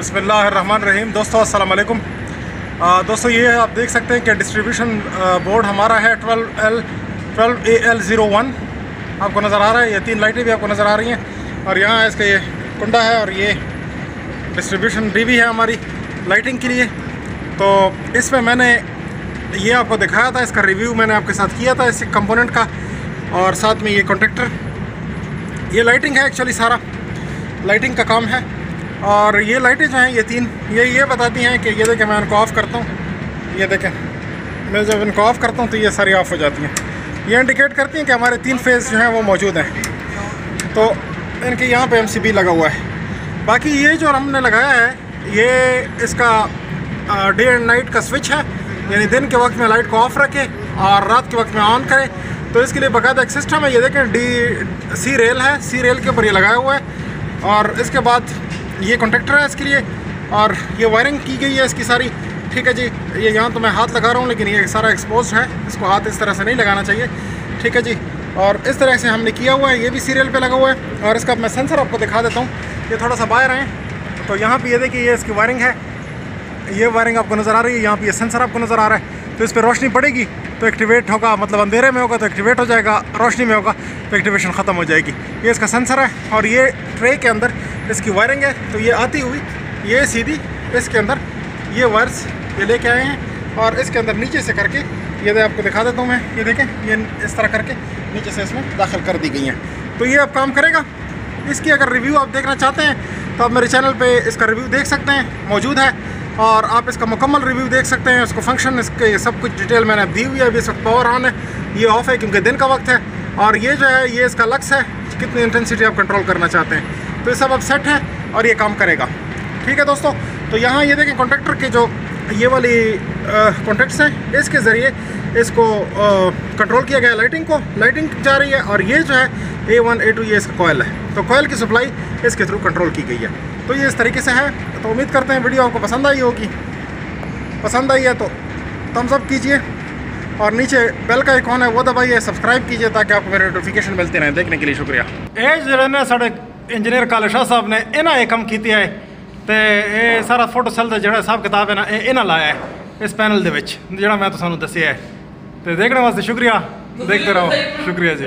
रहीम दोस्तों वालेकुम दोस्तों, ये आप देख सकते हैं कि डिस्ट्रीब्यूशन बोर्ड हमारा है 12 L 12 A L zero one. आपको नज़र आ रहा है, ये तीन लाइटें भी आपको नज़र आ रही हैं। और यहाँ इसका ये कुंडा है और ये डिस्ट्रीब्यूशन डी है हमारी लाइटिंग के लिए। तो इसमें मैंने ये आपको दिखाया था, इसका रिव्यू मैंने आपके साथ किया था, इस कंपोनेंट का। और साथ में ये कॉन्ट्रेक्टर। ये लाइटिंग है एक्चुअली सारा। लाइटिंग का काम है। और ये लाइटें जो हैं, ये तीन, ये ये बताती हैं कि ये देखें, मैं इनको ऑफ़ करता हूँ। ये देखें, मैं जब इनको ऑफ़ करता हूँ तो ये सारी ऑफ़ हो जाती हैं। ये इंडिकेट करती हैं कि हमारे तीन फ़ेज़ जो हैं, वो मौजूद हैं। तो इनके यहाँ पे एमसीबी लगा हुआ है। बाकी ये जो हमने लगाया है, ये इसका डे एंड नाइट का स्विच है। यानी दिन के वक्त में लाइट को ऑफ़ रखें और रात के वक्त में ऑन करें। तो इसके लिए बाकायदा एक सिस्टम है। ये देखें डी सी रेल है। सी रेल के ऊपर ये लगाया हुआ है। और इसके बाद ये कॉन्ट्रेक्टर है इसके लिए, और ये वायरिंग की गई है इसकी सारी। ठीक है जी, ये यहाँ तो मैं हाथ लगा रहा हूँ, लेकिन ये सारा एक्सपोज है, इसको हाथ इस तरह से नहीं लगाना चाहिए। ठीक है जी, और इस तरह से हमने किया हुआ है, ये भी सीरियल पे लगा हुआ है, और इसका मैं सेंसर आपको दिखा देता हूँ। ये थोड़ा सा बाहर है तो यहाँ पे ये देखिए, ये इसकी वायरिंग है। ये वायरिंग आपको नज़र आ रही है, यहाँ पे ये सेंसर आपको नज़र आ रहा है। तो इस पर रोशनी पड़ेगी तो एक्टिवेट होगा मतलब अंधेरे में होगा तो एक्टिवेट हो जाएगा, रोशनी में होगा तो एक्टिवेशन ख़त्म हो जाएगी। ये इसका सेंसर है, और ये ट्रे के अंदर इसकी वायरिंग है तो ये आती हुई, ये सीधी, इसके अंदर ये वायर्स ये लेके आए हैं और इसके अंदर नीचे से करके, ये दे आपको दिखा देता हूँ मैं, ये देखें, ये इस तरह करके नीचे से इसमें दाखिल कर दी गई हैं। तो ये अब काम करेगा। इसकी अगर रिव्यू आप देखना चाहते हैं तो आप मेरे चैनल पे इसका रिव्यू देख सकते हैं, मौजूद है, और आप इसका मुकम्मल रिव्यू देख सकते हैं, उसको फ़ंक्शन इसके सब कुछ डिटेल मैंने दी हुई है, अभी इस वक्त पावर ऑन है, ये ऑफ़ है, क्योंकि दिन का वक्त है, और ये जो है, ये इसका लक्स है, कितनी इंटेंसिटी आप कंट्रोल करना चाहते हैं। तो ये सब अब सेट है और ये काम करेगा। ठीक है दोस्तों? तो यहाँ ये देखें कॉन्ट्रेक्टर के जो ये वाली कॉन्ट्रेक्ट्स हैं, इसके ज़रिए इसको कंट्रोल किया गया लाइटिंग को। लाइटिंग जा रही है और ये जो है ए वन ए टू ये इसका कोयल है। तो कोयल की सप्लाई इसके थ्रू कंट्रोल की गई है। तो ये इस तरीके से है। तो उम्मीद करते हैं वीडियो आपको पसंद आई होगी। पसंद आई है तो थम्स अप कीजिए और नीचे बेल का आइकॉन है, वो दबाइए सब्सक्राइब कीजिए ताकि आपको मेरे नोटिफिकेशन मिलते रहें। देखने के लिए शुक्रिया। एज रहना साढ़े ਇੰਜੀਨੀਅਰ ਕਾਲੇ ਸ਼ਾਹ ਸਾਹਿਬ ਨੇ ਇਹਨਾਂ ਇਹ ਕੰਮ ਕੀਤੇ ਹੈ ਤੇ ਇਹ ਸਾਰਾ ਫੋਟੋ ਸੈਲ ਦਾ ਜਿਹੜਾ ਹਿਸਾਬ ਕਿਤਾਬ ਹੈ ਨਾ ਇਹ ਇਹਨਾਂ ਲਾਇਆ ਹੈ ਇਸ ਪੈਨਲ ਦੇ ਵਿੱਚ ਜਿਹੜਾ ਮੈਂ ਤੁਹਾਨੂੰ ਦੱਸਿਆ ਹੈ। ਤੇ ਦੇਖਣ ਵਾਸਤੇ ਸ਼ੁਕਰੀਆ। ਦੇਖਦੇ ਰਹੋ। ਸ਼ੁਕਰੀਆ ਜੀ।